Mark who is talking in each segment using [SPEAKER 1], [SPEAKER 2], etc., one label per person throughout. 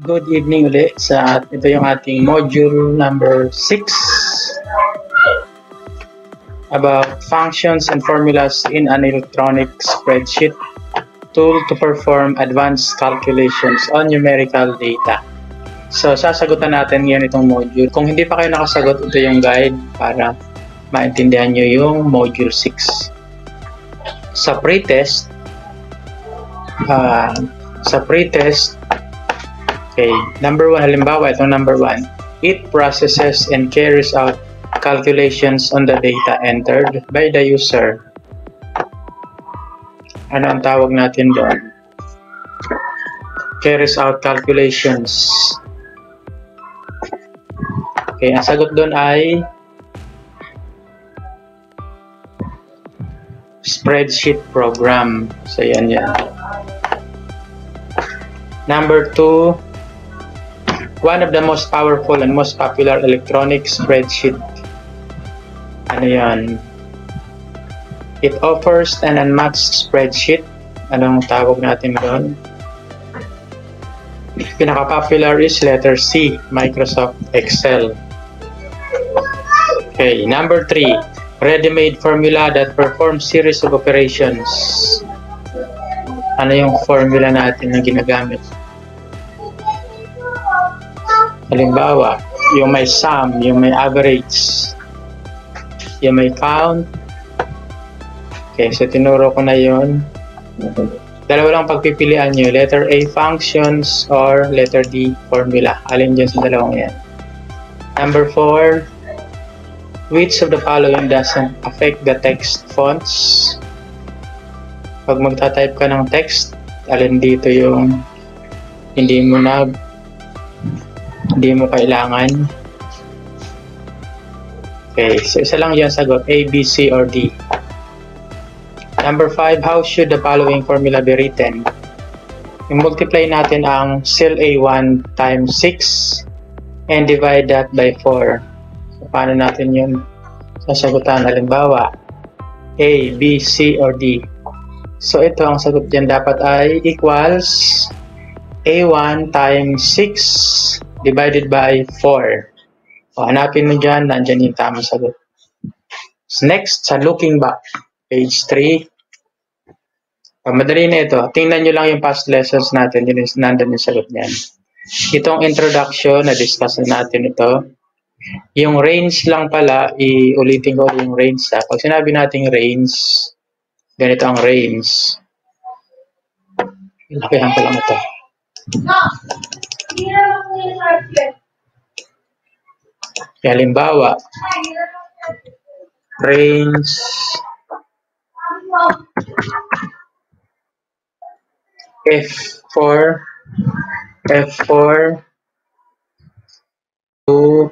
[SPEAKER 1] Good evening ulit sa ito yung ating module number 6 about functions and formulas in an electronic spreadsheet tool to perform advanced calculations on numerical data. So, sasagutan natin ngayon itong module. Kung hindi pa kayo nakasagot, ito yung guide para maintindihan nyo yung module 6. Sa pretest, uh, sa pretest, Okay, number one, halimbawa, itong number one, it processes and carries out calculations on the data entered by the user. Ano ang tawag natin doon? Carries out calculations. Okay, ang sagot doon ay spreadsheet program. So, yan yan. Number two, one of the most powerful and most popular electronic spreadsheet. Ano yan? It offers an unmatched spreadsheet. Anong tawag natin doon? Pinaka-popular is letter C, Microsoft Excel. Okay, number three, ready-made formula that performs series of operations. Ano yung formula natin na ginagamit? Halimbawa, yung may sum, yung may average, yung may count. Okay, so tinuro ko na yon. Dalawa lang pagpipilian nyo, letter A functions or letter D formula. Alin dyan sa dalawang yan. Number 4, which of the following doesn't affect the text fonts? Pag magta-type ka ng text, alin dito yung hindi mo na hindi mo kailangan. Okay, so isa lang yung sagot, A, B, C, or D. Number 5, how should the following formula be written? I-multiply natin ang cell A1 times 6 and divide that by 4. So, paano natin yun sasagutan? Halimbawa, A, B, C, or D. So, ito ang sagot dyan dapat ay equals A1 times 6 divided by 4. O, hanapin mo dyan, nandyan yung tamang sagot. So, next, sa looking back, page 3. Pag madali na ito, tingnan nyo lang yung past lessons natin, yun is nandun yung sagot niyan. Itong introduction, na-discuss na natin ito. Yung range lang pala, iulitin ko yung range. Ha? Pag sinabi natin range, ganito ang range. Lakihan ko lang ito. Kaya halimbawa, range F4 F4 to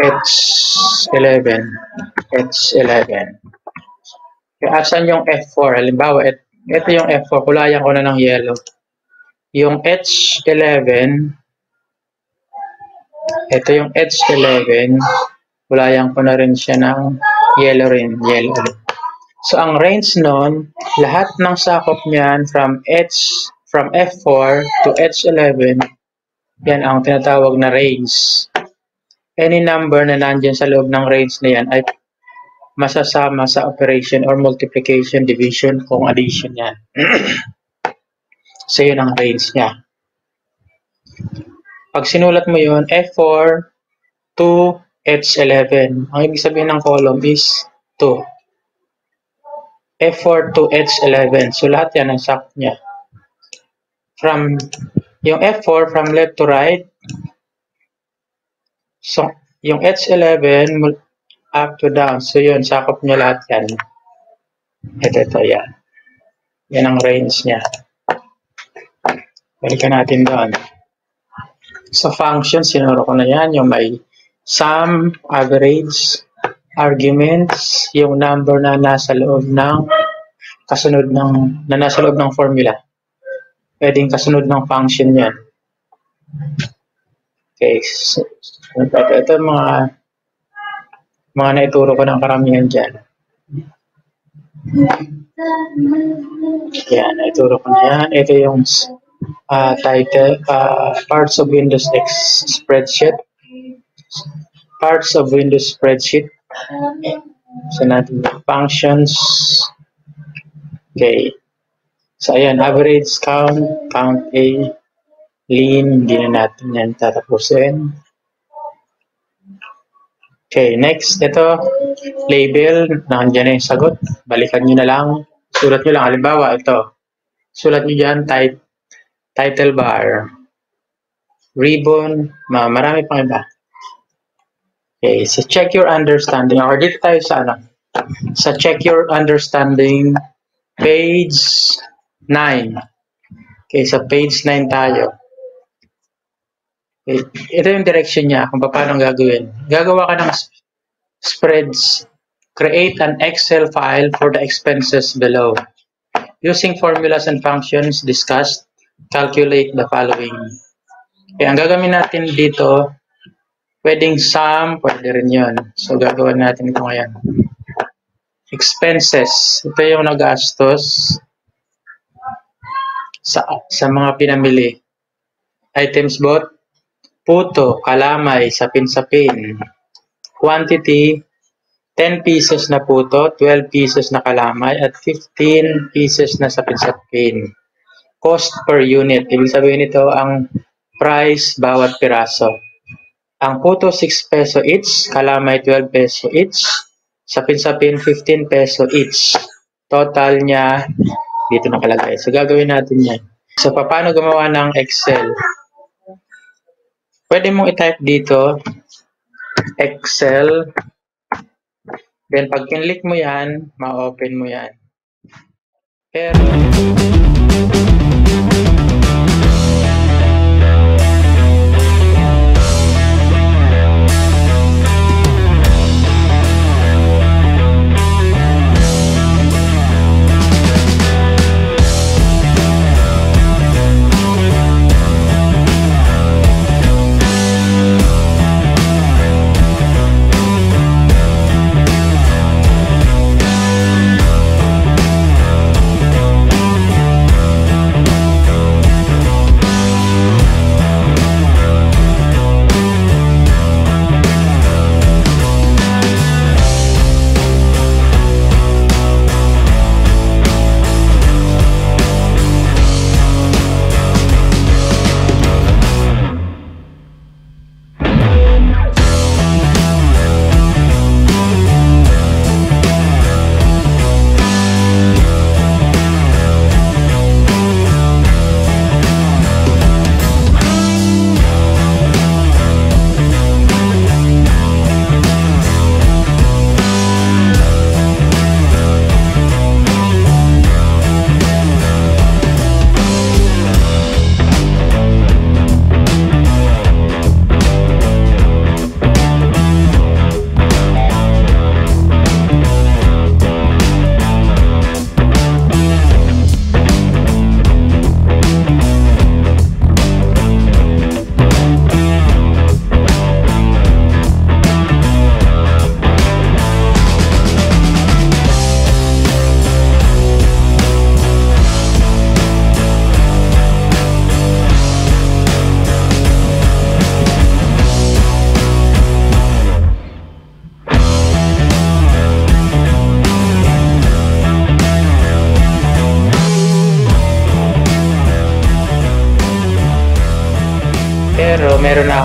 [SPEAKER 1] H11 H11 Kaya asan yung F4? Halimbawa, ito yung F4, kulayan ko na ng yellow. Yung H11, ito yung H11, kulayan ko na rin siya ng yellow rin, yellow rin. So, ang range nun, lahat ng sakop niyan from H, from F4 to H11, yan ang tinatawag na range. Any number na nandyan sa loob ng range na yan ay masasama sa operation or multiplication, division, kung addition yan. so, yun ang range niya. Pag sinulat mo yun, F4 to H11. Ang ibig sabihin ng column is 2. F4 to H11. So, lahat yan ang sakop niya. From, yung F4 from left to right. So, yung H11 up to down. So, yun, sakop niya lahat yan. Ito, ito, yan. Yan ang range niya. Balikan natin doon. Sa function, sinuro ko na yan. Yung may sum, average, arguments, yung number na nasa loob ng kasunod ng na nasa loob ng formula. Pwedeng kasunod ng function yan. Okay. So, ito, ito mga mga naituro ko ng karamihan dyan. Yan, ituro ko na yan. Ito yung uh, title, uh, Parts of Windows X Spreadsheet. Parts of Windows Spreadsheet. So natin functions. Okay. So ayan, average count, count A, lean, hindi na natin yan tatapusin. Okay, next, ito, label, nandiyan na yung sagot. Balikan nyo na lang. Sulat nyo lang. Halimbawa, ito. Sulat nyo dyan, type, title bar, ribbon, marami pang iba. Okay, so check your understanding. Or dito tayo sa ano? Sa check your understanding, page 9. Okay, sa page 9 tayo. Ito yung direction niya kung paano gagawin. Gagawa ka ng spreads. Create an Excel file for the expenses below. Using formulas and functions discussed, calculate the following. Okay, ang gagawin natin dito, pwedeng sum, pwede rin yun. So, gagawin natin ito ngayon. Expenses. Ito yung nagastos sa, sa mga pinamili. Items bought, puto, kalamay, sapin-sapin. Quantity, 10 pieces na puto, 12 pieces na kalamay, at 15 pieces na sapin-sapin. Cost per unit, ibig sabihin nito ang price bawat piraso. Ang puto 6 peso each, kalamay 12 peso each, sapin-sapin 15 peso each. Total niya dito nakalagay. So gagawin natin yan. So paano gumawa ng Excel? Pwede mong i-type dito, Excel. Then, pag kinlik mo yan, ma-open mo yan. Pero,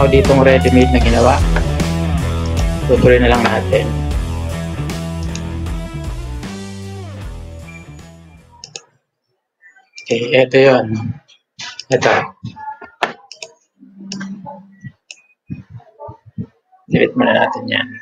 [SPEAKER 1] ako ditong ready-made na ginawa. Tutuloy na lang natin. Okay, ito yon. Ito. Delete muna natin yan.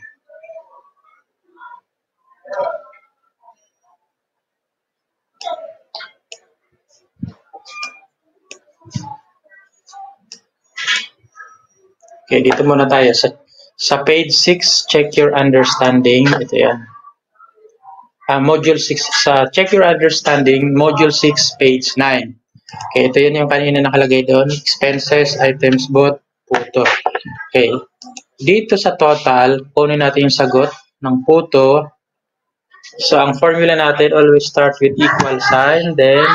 [SPEAKER 1] Okay, dito muna tayo. Sa, sa page 6, check your understanding. Ito yan. Uh, module 6, sa check your understanding, module 6, page 9. Okay, ito yun yung kanina nakalagay doon. Expenses, items, bought, puto. Okay. Dito sa total, kunin natin yung sagot ng puto. So, ang formula natin always start with equal sign, then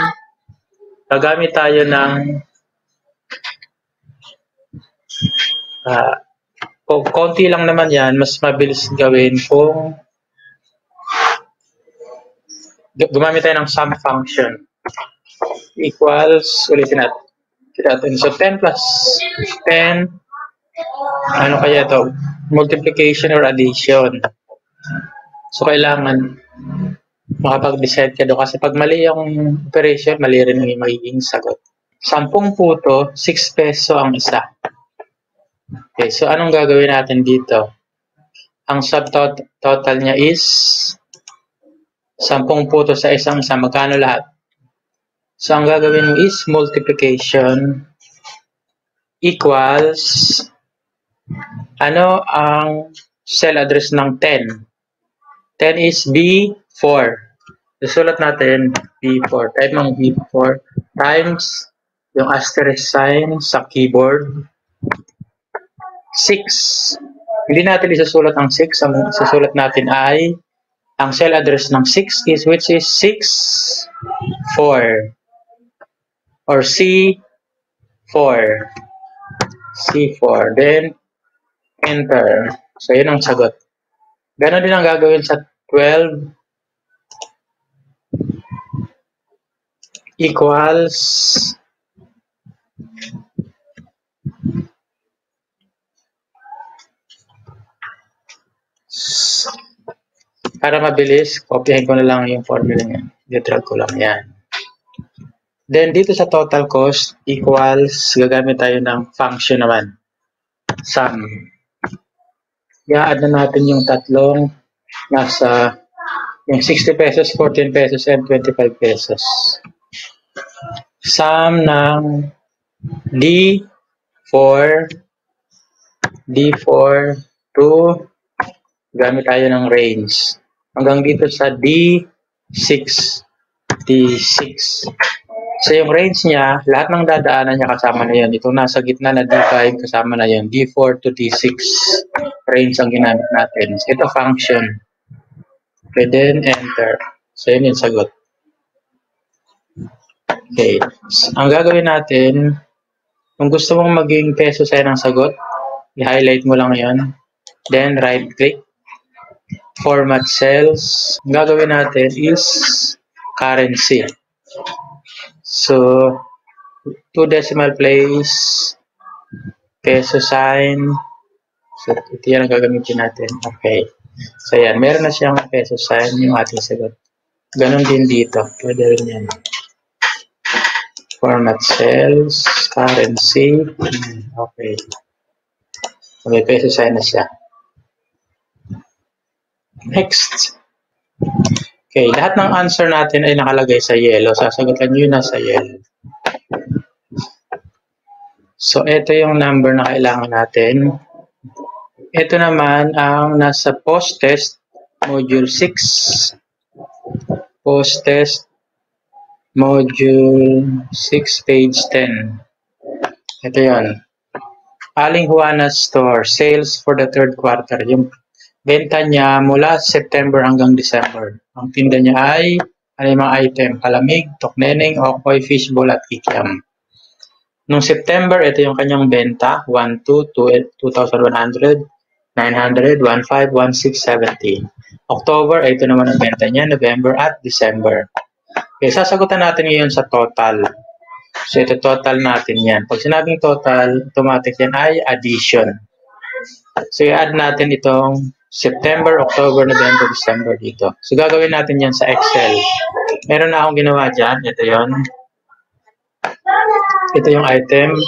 [SPEAKER 1] gagamit tayo ng uh, konti lang naman yan, mas mabilis gawin kung gumamit tayo ng sum function equals, ulitin natin. So, 10 plus 10, ano kaya ito? Multiplication or addition. So, kailangan makapag-decide ka doon. Kasi pag mali yung operation, mali rin yung magiging sagot. 10 puto, 6 peso ang isa. Okay, so anong gagawin natin dito? Ang subtotal niya is 10 puto sa isang isa. Magkano lahat? So, ang gagawin mo is multiplication equals ano ang cell address ng 10? 10 is B4. Isulat natin B4. Type ng B4 times yung asterisk sign sa keyboard. 6. Hindi natin isusulat ang 6. Ang isusulat natin ay ang cell address ng 6 is which is 6 4 or C4 C4 then enter. So yun ang sagot. Ganon din ang gagawin sa 12 equals Para mabilis, kopyahin ko na lang yung formula niya. I-drag ko lang yan. Then, dito sa total cost equals, gagamit tayo ng function naman. Sum. I-add na natin yung tatlong nasa yung 60 pesos, 14 pesos, and 25 pesos. Sum ng D4, D4 to gamit tayo ng range hanggang dito sa D6. D6. So yung range niya, lahat ng dadaanan niya kasama na yun. Ito nasa gitna na D5 kasama na yun. D4 to D6 range ang ginamit natin. Ito function. Okay, then enter. So yun yung sagot. Okay. Ang gagawin natin, kung gusto mong maging peso sa'yo ng sagot, i-highlight mo lang yon Then right click format cells, gagawin natin is currency. So, two decimal place, peso sign. So, ito yan ang gagamitin natin. Okay. So, yan. Meron na siyang peso sign yung ating sagot. Ganon din dito. Pwede rin yan. Format cells, currency. Okay. Okay, peso sign na siya. Next. Okay, lahat ng answer natin ay nakalagay sa yellow. Sasagutan nyo na sa yellow. So, ito yung number na kailangan natin. Ito naman ang nasa post-test module 6. Post-test module 6 page 10. Ito yon. Aling Juana Store, sales for the third quarter. Yung Benta niya mula September hanggang December. Ang tinda niya ay ano item, kalamig, tokneneng, okoy, fishbowl at kikiam. Noong September, ito yung kanyang benta, 1, 2, 2 2,100, 900, 1,500, 1,670. October, ito naman ang benta niya, November at December. Okay, sasagutan natin ngayon sa total. So, ito total natin yan. Pag sinabing total, automatic yan ay addition. So, i-add natin itong September, October, November, December dito. So, gagawin natin yan sa Excel. Meron na akong ginawa dyan. Ito yon. Ito yung item.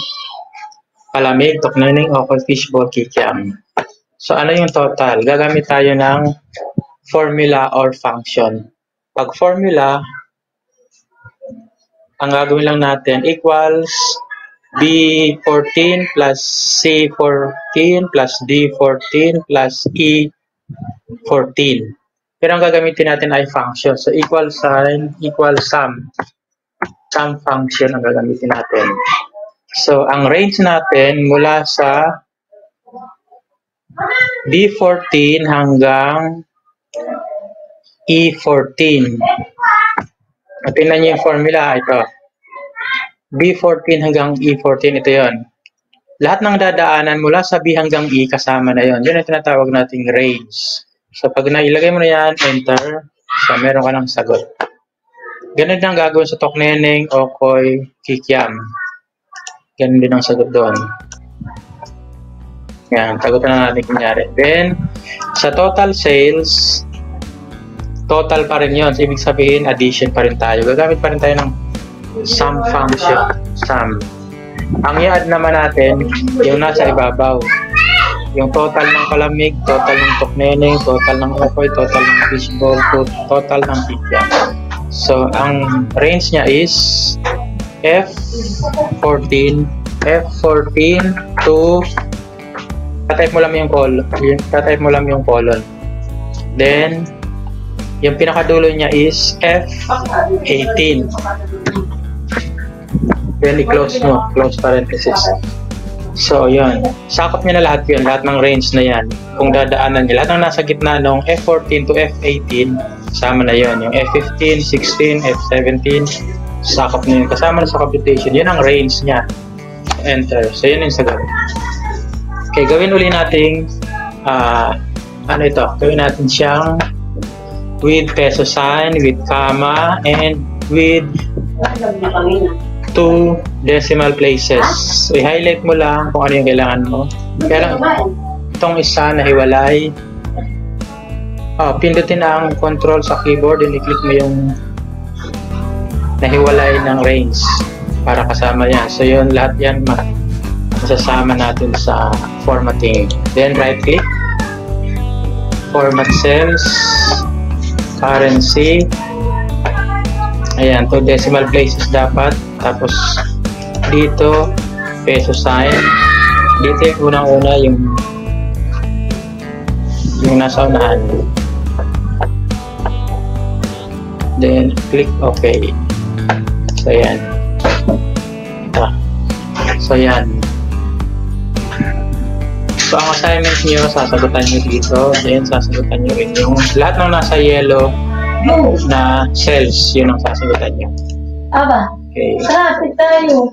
[SPEAKER 1] Palamig, toknaning, okol, fishball, kikiam. So, ano yung total? Gagamit tayo ng formula or function. Pag formula, ang gagawin lang natin equals B14 plus C14 plus D14 plus E 14. Pero ang gagamitin natin ay function. So, equal sign, equal sum. Sum function ang gagamitin natin. So, ang range natin mula sa B14 hanggang E14. At tingnan niyo yung formula, ito. B14 hanggang E14, ito yon. Lahat ng dadaanan mula sa B hanggang E kasama na yon. Yun ang tinatawag nating range. So pag nailagay mo na yan, enter, so meron ka ng sagot. Ganun din ang gagawin sa Tokneneng, Okoy, Kikiam. Ganun din ang sagot doon. Yan, sagutan na natin kunyari. Then, sa total sales, total pa rin yun. So, ibig sabihin, addition pa rin tayo. Gagamit pa rin tayo ng sum function. Sum. Ang i-add naman natin, yung nasa ibabaw. Yung total ng palamig, total ng tukneneng, total ng okoy, total ng fishball, to- total ng kikiam. So, ang range niya is F14, F14 to tatype mo lang yung yung tatype mo lang yung colon. Then, yung pinakadulo niya is F18. Then, i-close mo, close parenthesis. So, yun. Sakop niya na lahat yun, lahat ng range na yan. Kung dadaanan niya, lahat ng nasa gitna ng F14 to F18, kasama na yun. Yung F15, 16, F17, sakop na yun. Kasama na sa computation. Yun ang range niya. Enter. So, yun yung sagot. Okay, gawin uli nating ah ano ito? Gawin natin siyang with peso sign, with comma, and with two decimal places. So, i-highlight mo lang kung ano yung kailangan mo. Kaya itong isa na hiwalay. Oh, pindutin ang control sa keyboard and i-click mo yung nahiwalay ng range para kasama yan. So, yun, lahat yan ma masasama natin sa formatting. Then, right-click. Format cells. Currency. Ayan, to decimal places dapat. Tapos, dito, peso sign. Dito yung unang-una yung yung nasa unahan. Then, click OK. So, yan. Ah. So, yan. So, ang assignment nyo, sasagutan nyo dito. Then, sasagutan nyo rin yung lahat ng nasa yellow na cells, yun ang sasagutan nyo.
[SPEAKER 2] Aba,
[SPEAKER 1] Okay.
[SPEAKER 2] traffic tayo.